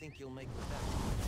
think you'll make the best?